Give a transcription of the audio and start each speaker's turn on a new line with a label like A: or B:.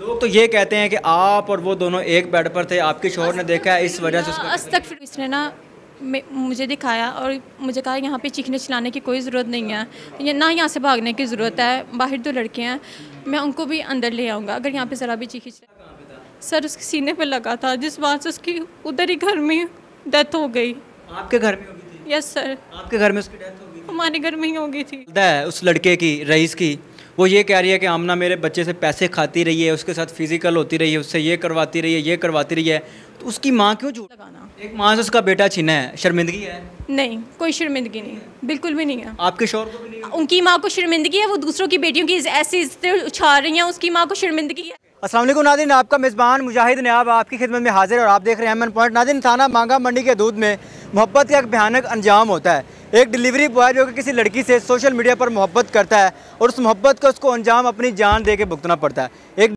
A: लोग तो ये कहते हैं कि आप और वो दोनों एक बेड पर थे आपके शोहर ने देखा है इस वजह से
B: आज तक फिर इसने ना मुझे दिखाया और मुझे कहा यहाँ पे चीखने चिल्लाने की कोई ज़रूरत नहीं है। ये ना यहाँ से भागने की ज़रूरत है बाहर दो लड़के हैं मैं उनको भी अंदर ले आऊँगा। अगर यहाँ पे ज़रा भी चीखी चिल्ला सर उसके सीने पे लगा था जिस बात से उसकी उधर ही घर में डेथ हो गई।
A: आपके घर में होगी
B: यस सर
A: आपके घर में उसकी डेथ हो गई
B: हमारे घर में ही हो गई थी
A: उस लड़के की रईस की वो ये कह रही है कि आमना मेरे बच्चे से पैसे खाती रही है उसके साथ फ़िज़िकल होती रही है उससे ये करवाती रही है ये करवाती रही है। तो उसकी माँ क्यों झूठ
B: लगाना?
A: एक माँ से उसका बेटा छीना है शर्मिंदगी है?
B: नहीं कोई शर्मिंदगी नहीं बिल्कुल भी नहीं है।
A: आपके शोहर को भी नहीं
B: उनकी माँ को शर्मिंदगी है वो दूसरों की बेटियों की ऐसी उछाल रही हैं उसकी माँ को शर्मिंदगी है।
A: असलम नादिन आपका मेज़बान मुजाहिद नयाब आपकी खिदमत में हाजिर है और आप देख रहे हैं एमन पॉइंट। नादिन थाना मांगा मंडी के दूध में मोहब्बत का एक भयानक अंजाम होता है। एक डिलीवरी बॉय जो कि किसी लड़की से सोशल मीडिया पर मोहब्बत करता है और उस मोहब्बत का उसको अंजाम अपनी जान दे के भुगतना पड़ता है। एक